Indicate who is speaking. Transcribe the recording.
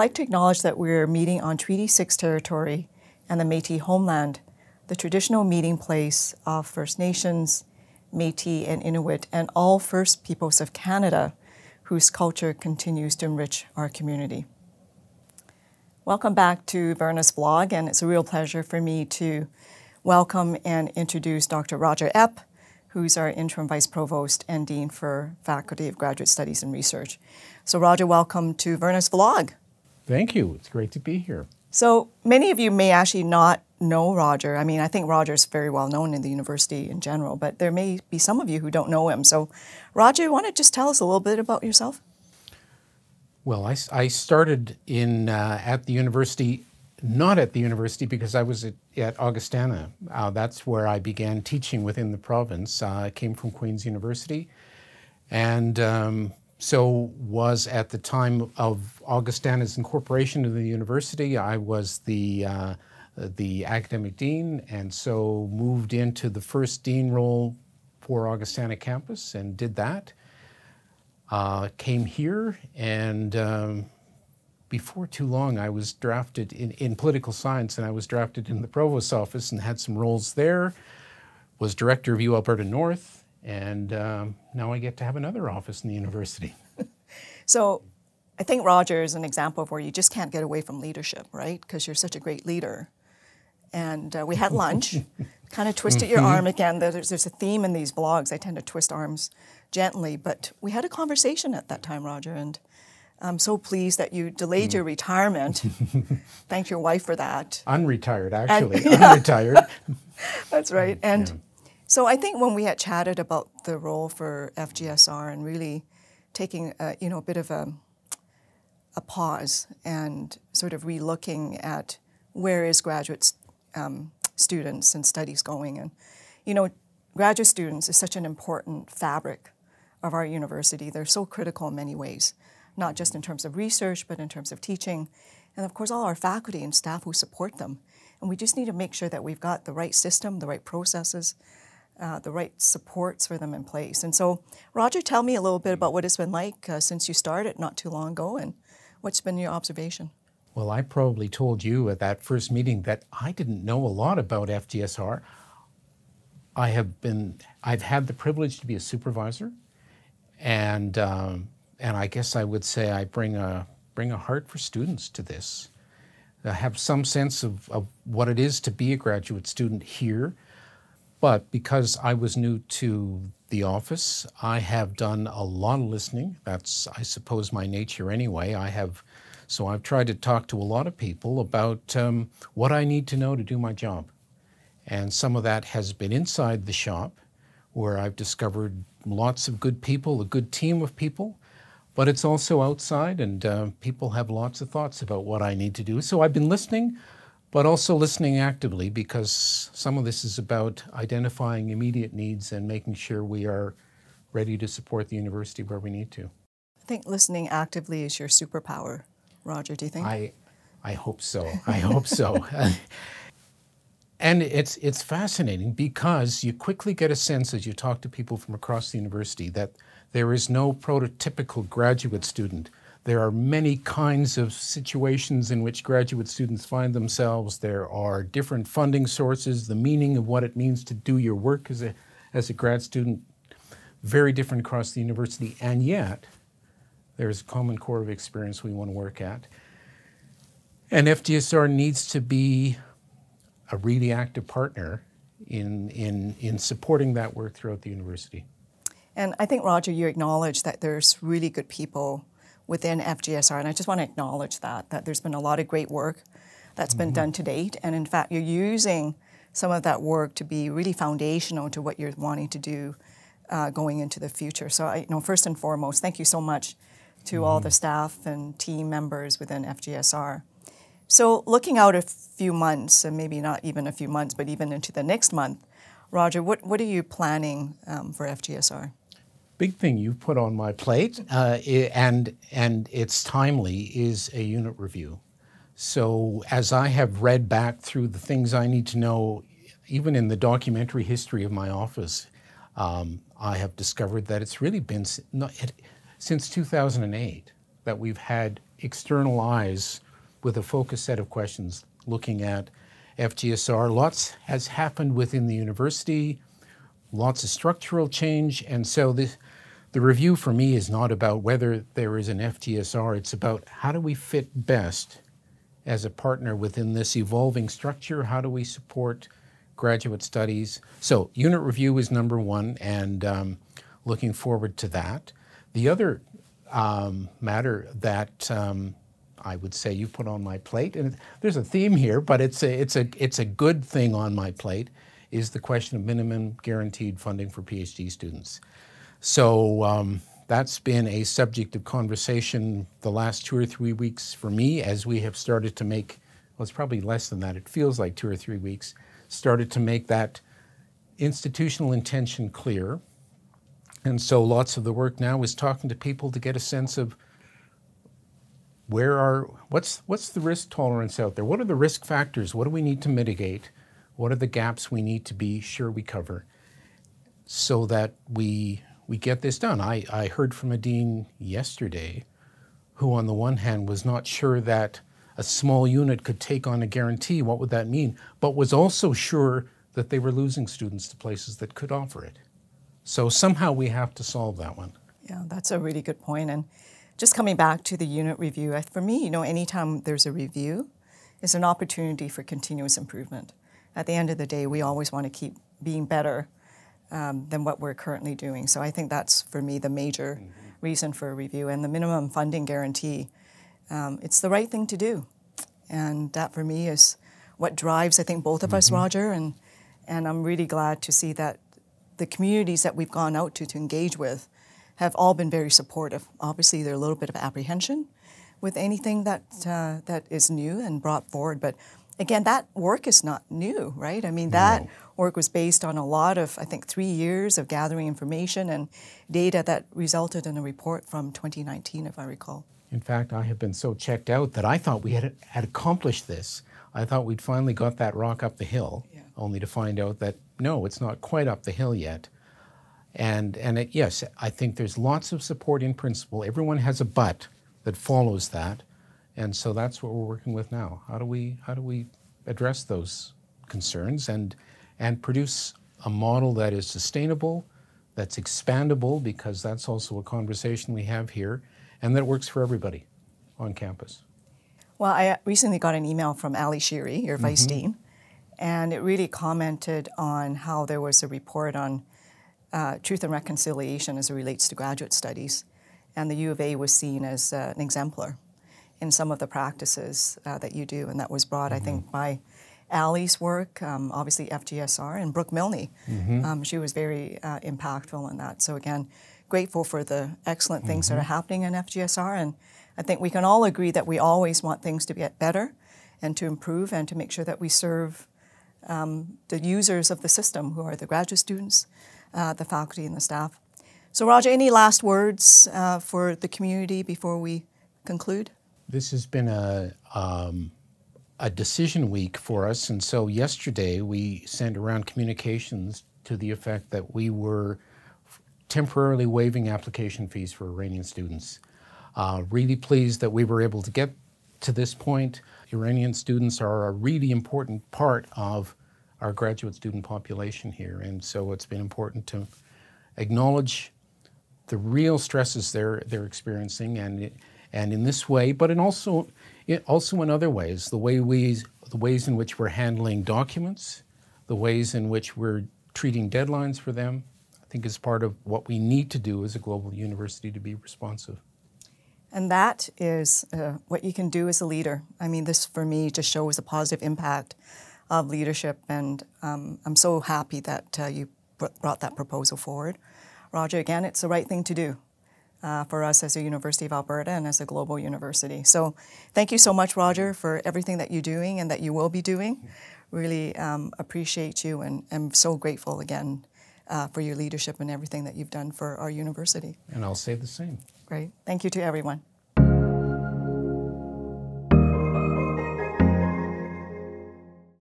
Speaker 1: like to acknowledge that we're meeting on Treaty 6 territory and the Metis homeland, the traditional meeting place of First Nations, Metis, and Inuit, and all First Peoples of Canada whose culture continues to enrich our community. Welcome back to Verna's vlog, and it's a real pleasure for me to welcome and introduce Dr. Roger Epp, who's our interim vice provost and dean for Faculty of Graduate Studies and Research. So, Roger, welcome to Verna's vlog.
Speaker 2: Thank you. It's great to be here.
Speaker 1: So, many of you may actually not know Roger. I mean, I think Roger's very well known in the university in general, but there may be some of you who don't know him. So, Roger, you want to just tell us a little bit about yourself?
Speaker 2: Well, I, I started in uh, at the university, not at the university because I was at, at Augustana. Uh, that's where I began teaching within the province. Uh, I came from Queen's University, and um, so was at the time of Augustana's incorporation to the university. I was the uh, the academic dean, and so moved into the first dean role for Augustana campus and did that. Uh, came here, and um, before too long, I was drafted in, in political science, and I was drafted in the provost's office and had some roles there. Was director of U Alberta North, and um, now I get to have another office in the university.
Speaker 1: so I think Roger is an example of where you just can't get away from leadership, right? Because you're such a great leader. And uh, we had lunch, kind of twisted your mm-hmm. arm again. There's, there's a theme in these blogs. I tend to twist arms gently, but we had a conversation at that time, Roger, and I'm so pleased that you delayed mm. your retirement. Thank your wife for that.
Speaker 2: Unretired, actually. And, yeah. Unretired.
Speaker 1: That's right. And yeah. So I think when we had chatted about the role for FGSR and really taking a, you know a bit of a a pause and sort of relooking at where is graduate um, students and studies going, and you know, graduate students is such an important fabric of our university. They're so critical in many ways, not just in terms of research, but in terms of teaching, and of course all our faculty and staff who support them. And we just need to make sure that we've got the right system, the right processes, uh, the right supports for them in place. And so, Roger, tell me a little bit about what it's been like uh, since you started not too long ago and what's been your observation.
Speaker 2: Well, I probably told you at that first meeting that I didn't know a lot about FGSR. I have been, I've had the privilege to be a supervisor, and um, and I guess I would say I bring a bring a heart for students to this. I have some sense of, of what it is to be a graduate student here but because I was new to the office, I have done a lot of listening. That's, I suppose, my nature anyway. I have, so I've tried to talk to a lot of people about um, what I need to know to do my job. And some of that has been inside the shop, where I've discovered lots of good people, a good team of people. But it's also outside, and uh, people have lots of thoughts about what I need to do. So I've been listening but also listening actively because some of this is about identifying immediate needs and making sure we are ready to support the university where we need to.
Speaker 1: I think listening actively is your superpower, Roger. Do you think?
Speaker 2: I, I hope so. I hope so. and it's it's fascinating because you quickly get a sense as you talk to people from across the university that there is no prototypical graduate student there are many kinds of situations in which graduate students find themselves. There are different funding sources, the meaning of what it means to do your work as a, as a grad student, very different across the university, and yet there's a common core of experience we want to work at. And FGSR needs to be a really active partner in, in, in supporting that work throughout the university.
Speaker 1: And I think, Roger, you acknowledge that there's really good people within FGSR. And I just want to acknowledge that, that there's been a lot of great work that's mm-hmm. been done to date. And in fact, you're using some of that work to be really foundational to what you're wanting to do uh, going into the future. So, I, you know, first and foremost, thank you so much to mm-hmm. all the staff and team members within FGSR. So, looking out a few months, and maybe not even a few months, but even into the next month, Roger, what, what are you planning um, for FGSR?
Speaker 2: Big thing you've put on my plate, uh, and and it's timely, is a unit review. So as I have read back through the things I need to know, even in the documentary history of my office, um, I have discovered that it's really been since 2008 that we've had external eyes with a focused set of questions looking at FGSR. Lots has happened within the university, lots of structural change, and so the, the review for me is not about whether there is an FGSR, it's about how do we fit best as a partner within this evolving structure? How do we support graduate studies? So, unit review is number one, and um, looking forward to that. The other um, matter that um, I would say you put on my plate, and there's a theme here, but it's a, it's a, it's a good thing on my plate, is the question of minimum guaranteed funding for PhD students. So um, that's been a subject of conversation the last two or three weeks for me as we have started to make, well, it's probably less than that, it feels like two or three weeks, started to make that institutional intention clear. And so lots of the work now is talking to people to get a sense of where are what's what's the risk tolerance out there? What are the risk factors? What do we need to mitigate? What are the gaps we need to be sure we cover so that we we get this done? I, I heard from a dean yesterday who on the one hand was not sure that a small unit could take on a guarantee, what would that mean? But was also sure that they were losing students to places that could offer it. So somehow we have to solve that one.
Speaker 1: Yeah, that's a really good point. And just coming back to the unit review, for me, you know, anytime there's a review, is an opportunity for continuous improvement. At the end of the day, we always want to keep being better um, than what we're currently doing. So I think that's for me the major mm-hmm. reason for a review. And the minimum funding guarantee, um, it's the right thing to do. And that for me is what drives, I think, both of mm-hmm. us, Roger. And, and I'm really glad to see that the communities that we've gone out to to engage with have all been very supportive. Obviously, there's a little bit of apprehension with anything that uh, that is new and brought forward, but again, that work is not new, right? I mean, that no. work was based on a lot of, I think, three years of gathering information and data that resulted in a report from 2019, if I recall.
Speaker 2: In fact, I have been so checked out that I thought we had, had accomplished this. I thought we'd finally got that rock up the hill, yeah. only to find out that no, it's not quite up the hill yet. And, and it, yes, I think there's lots of support in principle. Everyone has a but that follows that. And so that's what we're working with now. How do we, how do we address those concerns and, and produce a model that is sustainable, that's expandable, because that's also a conversation we have here, and that works for everybody on campus?
Speaker 1: Well, I recently got an email from Ali Shiri, your mm-hmm. vice dean, and it really commented on how there was a report on uh, truth and reconciliation as it relates to graduate studies. And the U of A was seen as uh, an exemplar in some of the practices uh, that you do. And that was brought, mm-hmm. I think, by Ali's work, um, obviously FGSR, and Brooke Milne. Mm-hmm. Um, she was very uh, impactful in that. So, again, grateful for the excellent things mm-hmm. that are happening in FGSR. And I think we can all agree that we always want things to get better and to improve and to make sure that we serve um, the users of the system, who are the graduate students, uh, the faculty and the staff. So, Roger, any last words uh, for the community before we conclude?
Speaker 2: This has been a, um, a decision week for us, and so yesterday we sent around communications to the effect that we were temporarily waiving application fees for Iranian students. Uh, really pleased that we were able to get to this point. Iranian students are a really important part of our graduate student population here. And so it's been important to acknowledge the real stresses they're, they're experiencing and, and in this way, but in also, also in other ways, the, way we, the ways in which we're handling documents, the ways in which we're treating deadlines for them, I think is part of what we need to do as a global university to be responsive.
Speaker 1: And that is uh, what you can do as a leader. I mean, this for me just shows a positive impact of leadership, and um, I'm so happy that uh, you brought that proposal forward. Roger, again, it's the right thing to do uh, for us as a University of Alberta and as a global university. So thank you so much, Roger, for everything that you're doing and that you will be doing. Really um, appreciate you and am so grateful again uh, for your leadership and everything that you've done for our university.
Speaker 2: And I'll say the same.
Speaker 1: Great. Thank you to everyone.